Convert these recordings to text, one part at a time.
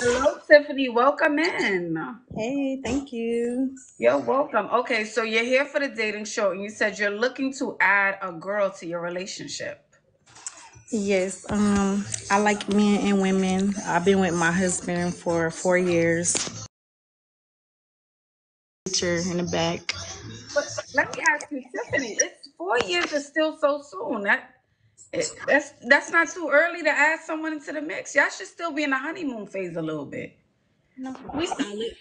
Hello, Tiffany. Welcome in. Hey, thank you. You're welcome. Okay, so you're here for the dating show, and you said you're looking to add a girl to your relationship. Yes, um, I like men and women. I've been with my husband for four years. Picture in the back. But let me ask you, Tiffany. It's four years is still so soon. That it, that's that's not too early to add someone into the mix. Y'all should still be in the honeymoon phase a little bit. No, we solid.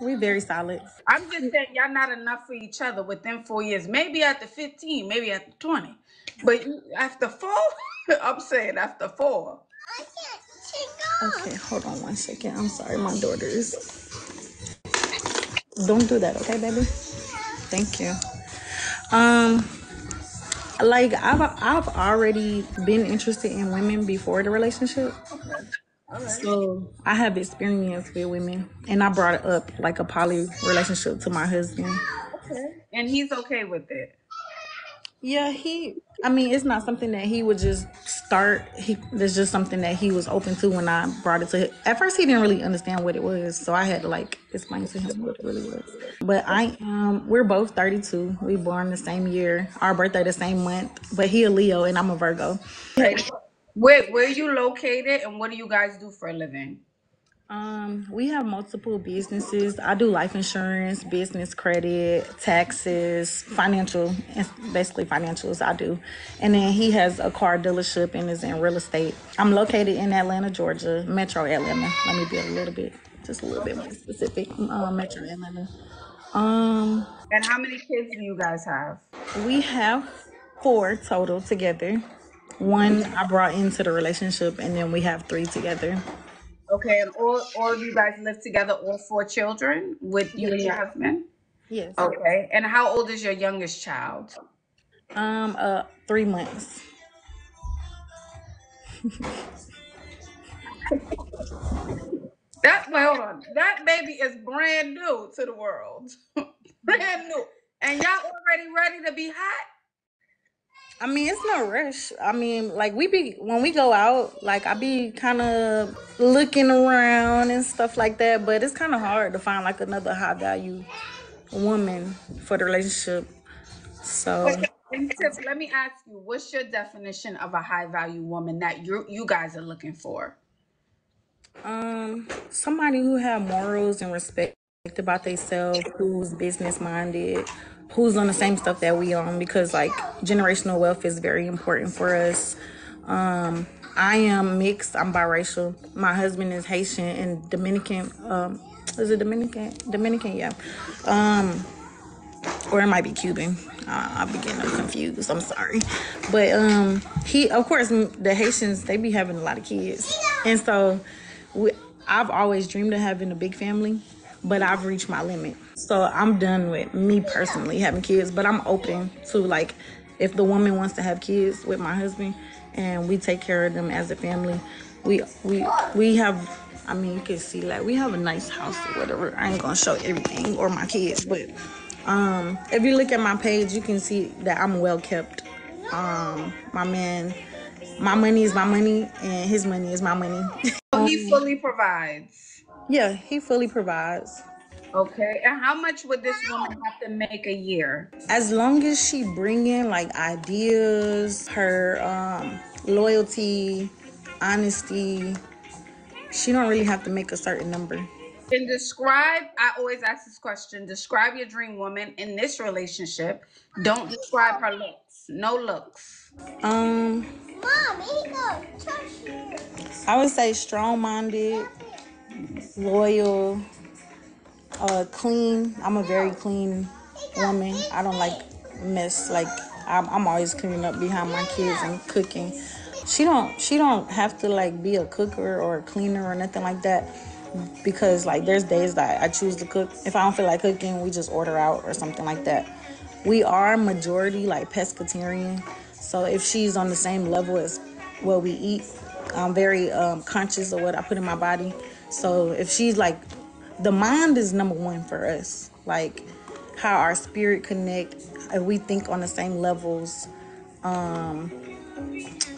We very solid. I'm just saying y'all not enough for each other within four years. Maybe after 15, maybe after 20. But you, after four, I'm saying after four. Okay, hold on one second. I'm sorry, my daughters. Don't do that, okay, baby? Thank you. Um, like I've I've already been interested in women before the relationship. So I have experience with women, and I brought it up like a poly relationship to my husband. Okay. And he's okay with it. Yeah, he. I mean, it's not something that he would just start. He. It's just something that he was open to when I brought it to him. At first, he didn't really understand what it was, so I had to like explain to him what it really was. But I um, we're both 32. We born the same year. Our birthday the same month. But he a Leo and I'm a Virgo. Where where you located and what do you guys do for a living? Um, we have multiple businesses. I do life insurance, business credit, taxes, financial, basically financials. I do, and then he has a car dealership and is in real estate. I'm located in Atlanta, Georgia, Metro Atlanta. Let me be a little bit, just a little bit more specific. Uh, Metro Atlanta. Um, And how many kids do you guys have? we have four total together. One I brought into the relationship, and then we have three together. Okay, and all all of you guys live together, all four children with you and your husband? Yes. Okay. And how old is your youngest child? Um, uh, three months. That wait, hold on. That baby is brand new to the world. brand new. And y'all already ready to be hot? I mean, it's no rush. I mean, like we be when we go out, like I be kind of looking around and stuff like that. But it's kind of hard to find like another high value woman for the relationship. So Okay. And Tiff, let me ask you, what's your definition of a high value woman that you you guys are looking for? Um, somebody who have morals and respect about themselves, who's business minded, who's on the same stuff that we on, because like generational wealth is very important for us. Um, I am mixed. I'm biracial. My husband is Haitian and Dominican. Um, is it Dominican? Dominican, yeah. Um, or it might be Cuban. Uh, I be getting them confused. I'm sorry, but um, he, of course, the Haitians they be having a lot of kids, and so we, I've always dreamed of having a big family, but I've reached my limit. So I'm done with me personally having kids, but I'm open to like if the woman wants to have kids with my husband, and we take care of them as a family. We we we have. I mean, you can see like we have a nice house or whatever. I ain't gonna show everything or my kids, but um, if you look at my page, you can see that I'm well kept. Um, my man, my money is my money, and his money is my money. He fully provides. Yeah, he fully provides. Okay. And how much would this woman have to make a year? As long as she bring in like ideas, her um, loyalty, honesty, she don't really have to make a certain number. And describe, I always ask this question describe your dream woman in this relationship. Don't describe her looks. No looks. Um, Mom, he go touch you. I would say strong-minded, loyal, uh, clean. I'm a very clean woman. I don't like mess. Like I'm, I'm always cleaning up behind my kids and cooking. She don't. She don't have to like be a cooker or a cleaner or nothing like that. Because like there's days that I choose to cook. If I don't feel like cooking, we just order out or something like that. We are majority like pescatarian. So if she's on the same level as what we eat, I'm very um, conscious of what I put in my body. So if she's like, the mind is number one for us. Like how our spirit connect, if we think on the same levels, um,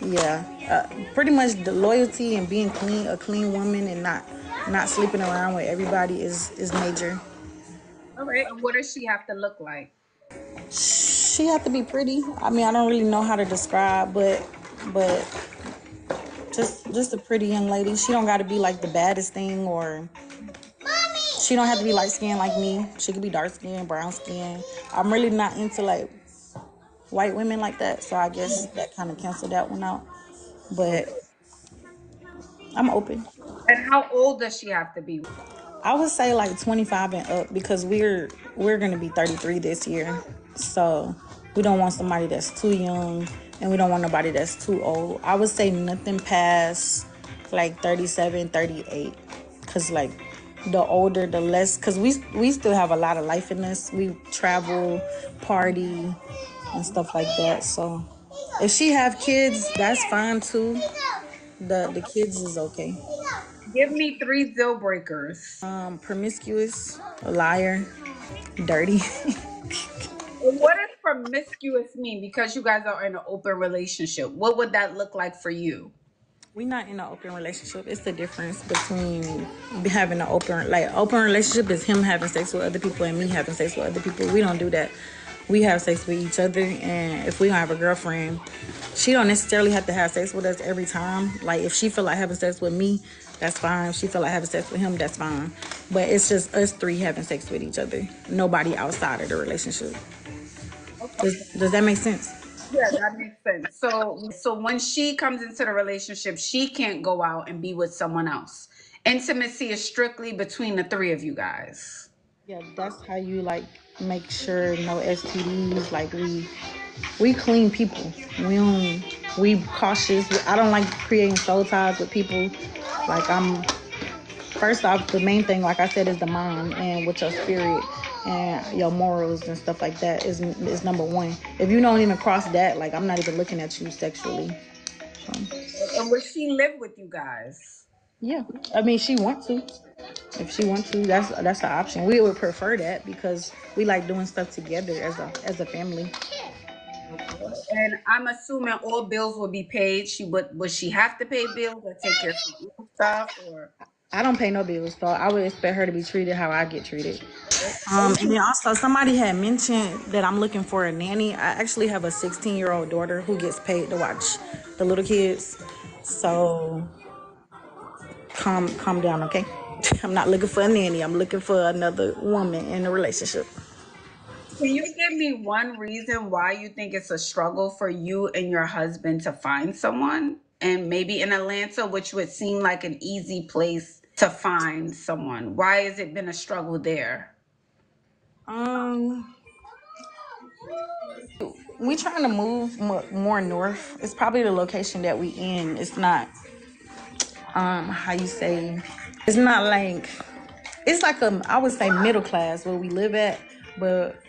Yeah, uh, pretty much the loyalty and being clean, a clean woman, and not not sleeping around with everybody is is major. All right. And what does she have to look like? She have to be pretty. I mean, I don't really know how to describe, but but just just a pretty young lady. She don't got to be like the baddest thing, or she don't have to be light skinned like me. She could be dark skinned, brown skin. I'm really not into like white women like that, so I guess that kind of canceled that one out. But I'm open. And how old does she have to be? I would say like 25 and up because we're we're gonna be 33 this year. So we don't want somebody that's too young and we don't want nobody that's too old. I would say nothing past like 37, 38. Cause like the older the less cause we we still have a lot of life in us. We travel, party and stuff like that. So if she have kids, that's fine too. The the kids is okay. Give me three deal breakers. Um, promiscuous, a liar, dirty. What does promiscuous mean? Because you guys are in an open relationship. What would that look like for you? We're not in an open relationship. It's the difference between having an open like open relationship is him having sex with other people and me having sex with other people. We don't do that. We have sex with each other, and if we don't have a girlfriend, she don't necessarily have to have sex with us every time. Like if she feel like having sex with me, that's fine. If she feel like having sex with him, that's fine. But it's just us three having sex with each other. Nobody outside of the relationship. Does, does that make sense? Yeah, that makes sense. So, so when she comes into the relationship, she can't go out and be with someone else. Intimacy is strictly between the three of you guys. Yeah, that's how you like make sure no STDs. Like we we clean people. We don't we cautious. I don't like creating soul ties with people. Like I'm first off the main thing, like I said, is the mind and with your spirit and your morals and stuff like that is is number one. If you don't even cross that, like I'm not even looking at you sexually. So, And would she live with you guys? yeah, I mean she wants to. If she wants to, that's that's an option. We would prefer that because we like doing stuff together as a as a family. And I'm assuming all bills will be paid. She would would she have to pay bills or take care of own stuff or I don't pay no bills, so I would expect her to be treated how I get treated. Um, and then also somebody had mentioned that I'm looking for a nanny. I actually have a 16 year old daughter who gets paid to watch the little kids. So calm calm down, okay? I'm not looking for a nanny. I'm looking for another woman in a relationship. Can you give me one reason why you think it's a struggle for you and your husband to find someone? And maybe in Atlanta, which would seem like an easy place to find someone. Why has it been a struggle there? Um, we trying to move mo- more north. It's probably the location that we in. It's not um how you say. It's not like it's like a I would say middle class where we live at, but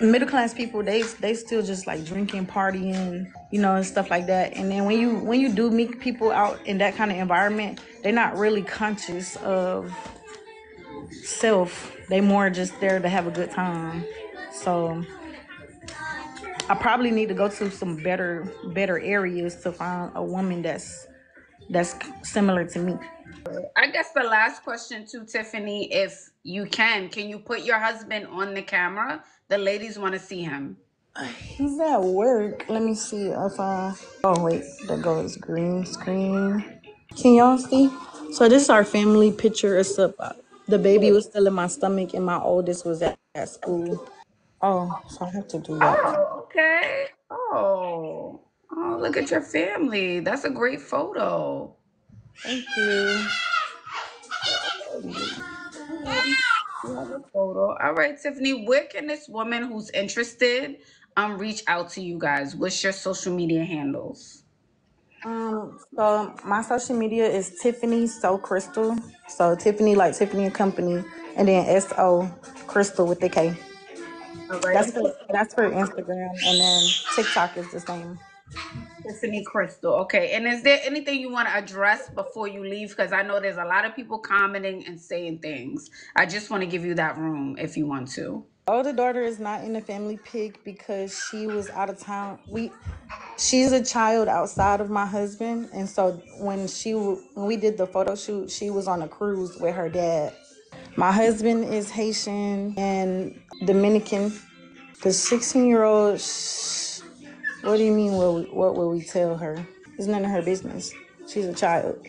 middle class people they they still just like drinking, partying, you know, and stuff like that. And then when you when you do meet people out in that kind of environment, they're not really conscious of self. They more just there to have a good time. So I probably need to go to some better better areas to find a woman that's that's similar to me. I guess the last question to Tiffany, if you can, can you put your husband on the camera? The ladies want to see him. He's at work. Let me see if I. Oh wait, there goes green screen. Can y'all see? So this is our family picture. It's up. The baby was still in my stomach, and my oldest was at, at school. Oh, so I have to do that. Oh, okay. Oh, oh, look at your family. That's a great photo. Thank you. You have a photo. All right, Tiffany, where can this woman who's interested um reach out to you guys? What's your social media handles? Um, so my social media is Tiffany So Crystal. So Tiffany like Tiffany and Company, and then S O Crystal with the K. All right, That's for that's for Instagram, and then TikTok is the same. Tiffany Crystal. Okay, and is there anything you want to address before you leave? Because I know there's a lot of people commenting and saying things. I just want to give you that room if you want to. Older daughter is not in the family pic because she was out of town. We, she's a child outside of my husband, and so when she when we did the photo shoot, she was on a cruise with her dad. My husband is Haitian and Dominican. The 16 year old, what do you mean? What, we, what will we tell her? It's none of her business. She's a child.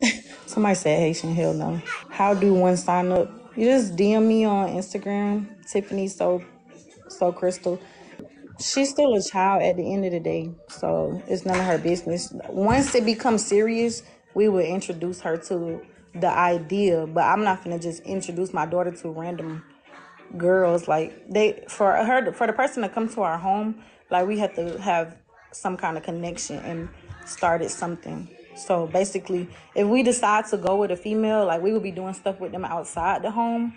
Somebody said Haitian, hell no. How do one sign up? You just DM me on Instagram, Tiffany So So Crystal. She's still a child at the end of the day, so it's none of her business. Once it becomes serious, we will introduce her to the idea, but I'm not gonna just introduce my daughter to random girls like they for her for the person to come to our home like we have to have some kind of connection and started something so basically if we decide to go with a female like we will be doing stuff with them outside the home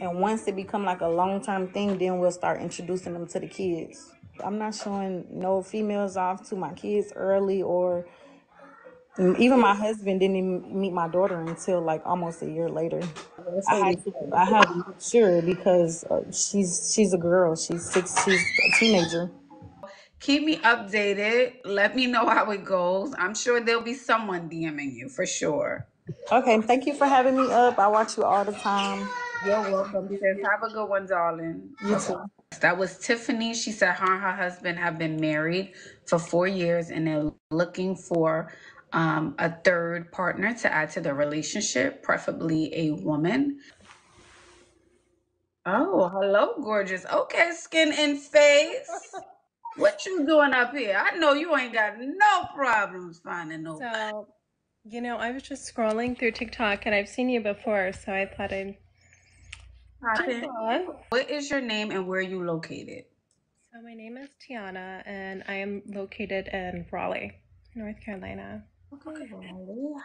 and once it become like a long-term thing then we'll start introducing them to the kids i'm not showing no females off to my kids early or even my husband didn't even meet my daughter until like almost a year later I had to, I had to make sure because uh, she's she's a girl. She's six. She's a teenager. Keep me updated. Let me know how it goes. I'm sure there'll be someone DMing you for sure. Okay, thank you for having me up. I watch you all the time. You're welcome, sis. Have a good one, darling. You too. That was Tiffany. She said her and her husband have been married for four years and they're looking for um, a third partner to add to their relationship, preferably a woman. Oh, hello, gorgeous. Okay, skin and face. What you doing up here? I know you ain't got no problems finding no. So, you know, I was just scrolling through TikTok and I've seen you before, so I thought I'd jump Poppin'. on. What is your name and where are you located? So, my name is Tiana and I am located in Raleigh, North Carolina. Okay.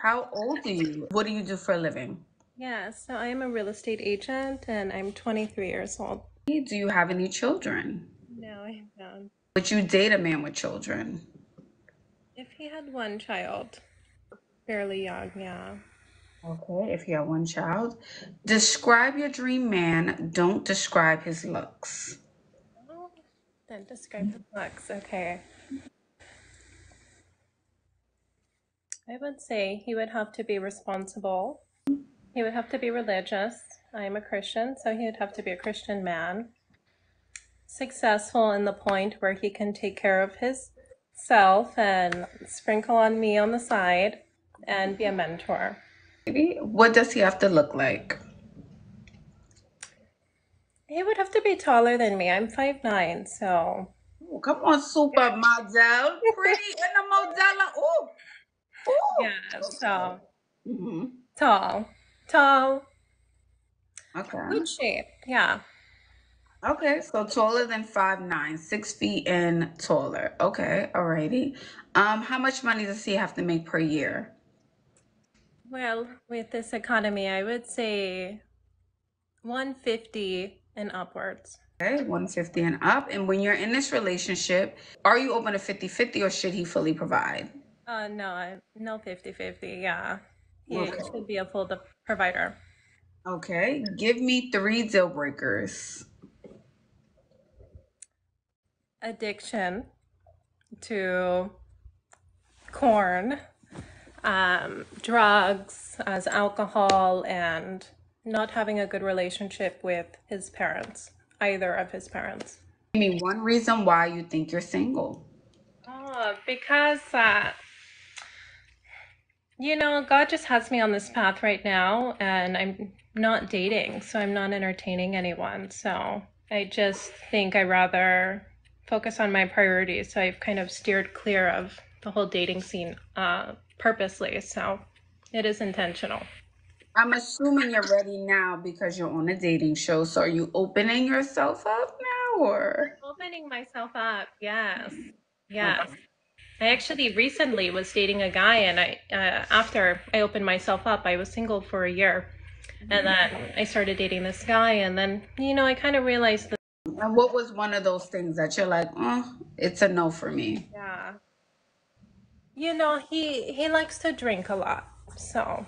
How old are you? What do you do for a living? Yeah, so I am a real estate agent and I'm 23 years old. Do you have any children? Don't. Would you date a man with children? If he had one child, fairly young, yeah. Okay, if you have one child. Describe your dream man. Don't describe his looks. Oh, Then describe the looks. Okay. I would say he would have to be responsible. He would have to be religious. I am a Christian, so he would have to be a Christian man. Successful in the point where he can take care of his self and sprinkle on me on the side and be a mentor. Maybe. What does he have to look like? He would have to be taller than me. I'm five nine, so Ooh, come on, supermodel. Pretty in a modella. Ooh. Ooh. yeah, so hmm tall. Tall, Okay. good shape. Yeah. Okay, so taller than five nine, six feet and taller. Okay, alrighty. Um, how much money does he have to make per year? Well, with this economy, I would say 150 and upwards. Okay, 150 and up. And when you're in this relationship, are you open to 50-50 or should he fully provide? Uh, no, I- no 50-50. Yeah. He Okay. should be a full de- provider. Okay, give me three deal breakers. Addiction to corn, um, drugs, as alcohol, and not having a good relationship with his parents, either of his parents. Give me one reason why you think you're single. Oh, because uh, you know, God just has me on this path right now, and I'm not dating, so I'm not entertaining anyone. So I just think I rather focus on my priorities. So I've kind of steered clear of the whole dating scene uh, purposely. So it is intentional. I'm assuming you're ready now because you're on a dating show. So are you opening yourself up now or? Opening myself up, yes, yes. I actually recently was dating a guy, and I uh, after I opened myself up, I was single for a year, and then I started dating this guy, and then you know I kind of realized that And what was one of those things that you're like, oh, it's a no for me? yeah, you know he he likes to drink a lot, so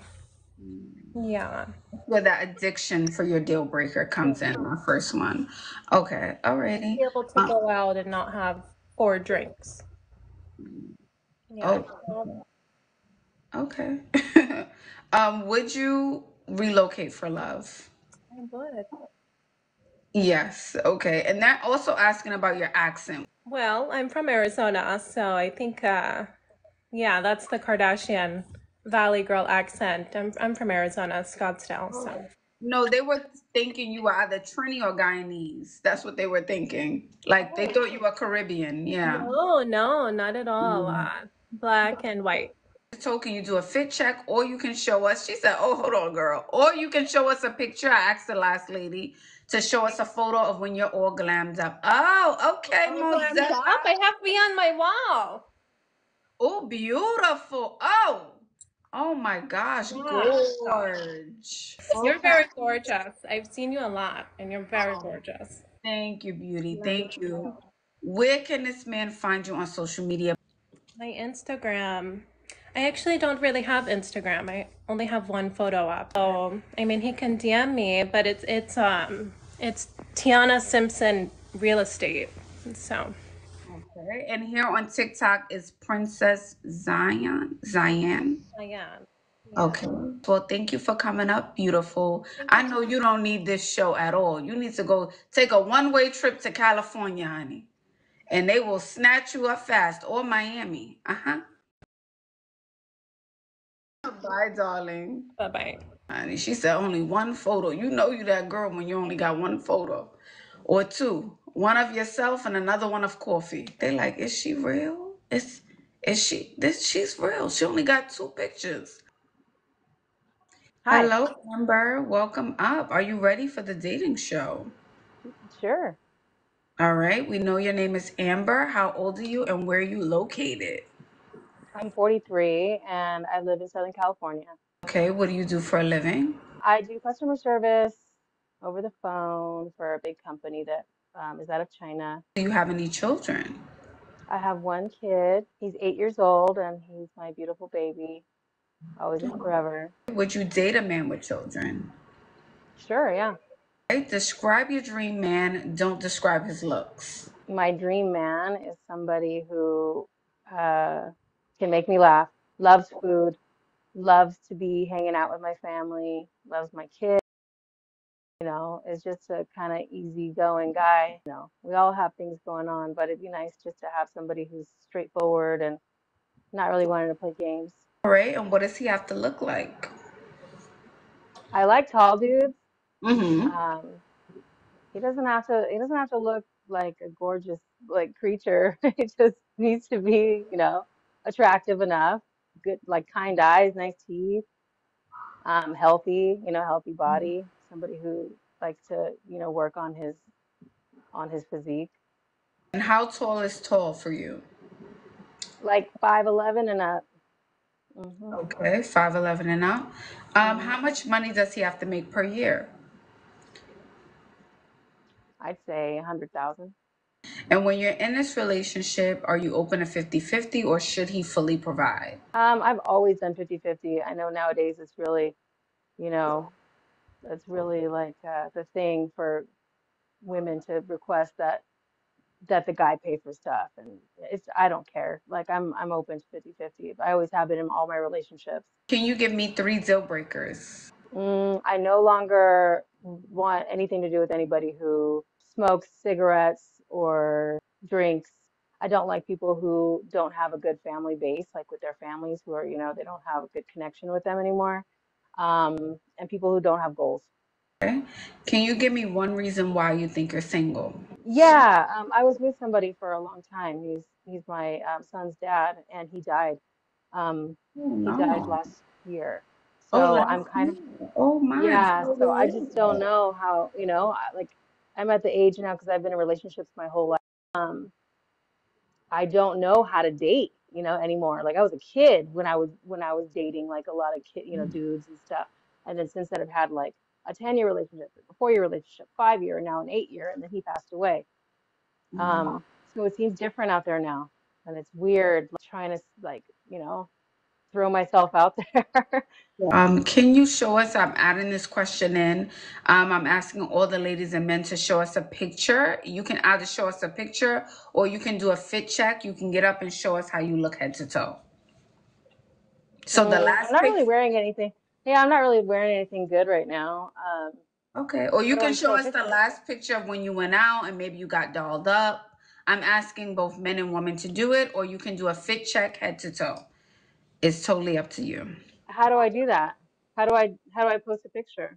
Yeah. Where that addiction for your deal breaker comes in, my first one. Okay, alrighty. Be able to Uh, go out and not have four drinks. Yeah. oh, okay. um, would you relocate for love? I would. Yes, okay. And that also asking about your accent. Well, I'm from Arizona, so I think, uh, yeah, that's the Kardashian Valley girl accent. I'm I'm from Arizona, Scottsdale, so. No, they were thinking you were either Trini or Guyanese. That's what they were thinking. Like they thought you were Caribbean. Yeah. No, no, not at all. Mm. Uh, black and white. So can you do a fit check or you can show us? She said, Oh, hold on, girl. Or you can show us a picture. I asked the last lady to show us a photo of when you're all glammed up. Oh, okay, Oh, Mozella. up. I have me on my wall. Oh, beautiful. Oh, oh my gosh, gorgeous. gorge. You're very gorgeous. I've seen you a lot, and you're very gorgeous. Thank you, beauty. Thank you. Where can this man find you on social media? My Instagram. I actually don't really have Instagram. I only have one photo up. So I mean, he can DM me, but it's it's um it's Tiana Simpson Real Estate. So Okay. And here on TikTok is Princess Zion. Zion. I am. Yeah. Okay. Well, thank you for coming up, beautiful. I know you don't need this show at all. You need to go take a one-way trip to California, honey. And they will snatch you up fast. Or Miami. Uh-huh. Bye, darling. Bye bye. Honey, she said only one photo. You know you that girl when you only got one photo. Or two. One of yourself and another one of coffee. They like, is she real? Is is she this she's real. She only got two pictures. Hi. Hello, Amber. Welcome up. Are you ready for the dating show? Sure. All right. We know your name is Amber. How old are you and where are you located? I'm 43 and I live in Southern California. Okay. What do you do for a living? I do customer service over the phone for a big company that um, is out of China. Do you have any children? I have one kid. He's eight years old and he's my beautiful baby. Always and forever. Would you date a man with children? Sure, yeah. Right? Describe your dream man. Don't describe his looks. My dream man is somebody who uh, can make me laugh, loves food, loves to be hanging out with my family, loves my kids. you know, is just a kind of easygoing guy. You know, we all have things going on, but it'd be nice just to have somebody who's straightforward and not really wanting to play games. All right. And what does he have to look like? I like tall dudes. Mm-hmm. Um, he doesn't have to. He doesn't have to look like a gorgeous like creature. He just needs to be, you know, attractive enough, good, like kind eyes, nice teeth, um, healthy, you know, healthy body. Somebody who likes to, you know, work on his on his physique. And how tall is tall for you? like 5'11 and up. hmm Okay, 5'11 and up. Um, hmm how much money does he have to make per year? I'd say a 100,000. And when you're in this relationship, are you open to 50-50 or should he fully provide? Um, I've always done 50-50. I know nowadays it's really, you know, it's really like uh, the thing for women to request that that the guy pay for stuff and it's I don't care. Like I'm I'm open to 50-50. I always have it in all my relationships. Can you give me three deal breakers? Mm, I no longer want anything to do with anybody who smokes cigarettes or drinks. I don't like people who don't have a good family base, like with their families, who are, you know, they don't have a good connection with them anymore. Um, and people who don't have goals. Okay. Can you give me one reason why you think you're single? Yeah, um, I was with somebody for a long time. He's he's my um, son's dad, and he died. Um, Oh he died last year. Oh, So last I'm kind of. Oh my. Yeah, so I just don't know how, you know, like I'm at the age now because I've been in relationships my whole life. Um, I don't know how to date, you know, anymore. Like I was a kid when I was when I was dating like a lot of kid, you know, dudes and stuff. And then since then I've had like a 10 year relationship, a four year relationship, five year, and now an eight year, and then he passed away. Mhm. Um, so it seems different out there now. And it's weird like, trying to like, you know, throw myself out there. Um, can you show us? I'm adding this question in. Um, I'm asking all the ladies and men to show us a picture. You can either show us a picture or you can do a fit check. You can get up and show us how you look head to toe. So the Mm, last I'm not really pic, wearing anything. Yeah, I'm not really wearing anything good right now. Um, okay, or you I can show show a us the picture? last picture of when you went out and maybe you got dolled up. I'm asking both men and women to do it, or you can do a fit check head to toe. It's totally up to you. How do I do that? How do I how do I post a picture?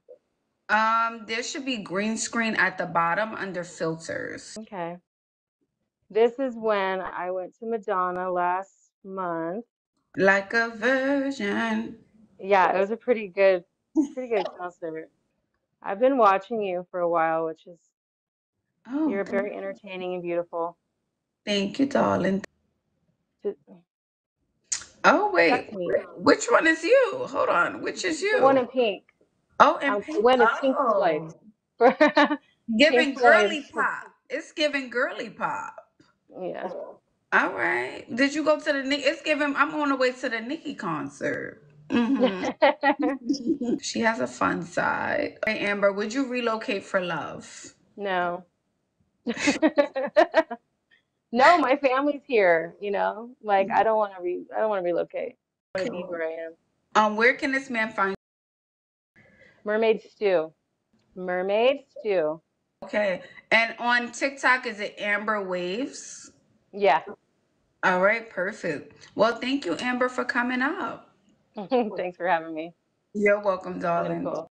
Um, there should be green screen at the bottom under filters. Okay. This is when I went to Madonna last month. Like a virgin. Yeah, it was a pretty good pretty good concert. I've been watching you for a while, which is Oh, you're thank, very entertaining and beautiful. thank you, darling. Just, Oh, wait. that's me. Which one is you? Hold on. Which is The one in you? pink. Oh, and I'm pink. Pink Floyd. Oh, For giving Pink Floyd. girly pop. It's giving girly pop. Yeah. All right. Did you go to the Nicki? It's giving. I'm on the way to the Nicki concert. hmm She has a fun side. Hey, Amber, would you relocate for love? No. No, my family's here, you know? Like I don't want to re I don't want to relocate. I want to be where I am. Um, where can this man find? Mermaid stew. Mermaid stew. Okay. And on TikTok, is it Amber Waves? Yeah. All right, perfect. Well, thank you, Amber, for coming up. Thanks for having me. You're welcome, darling. cool.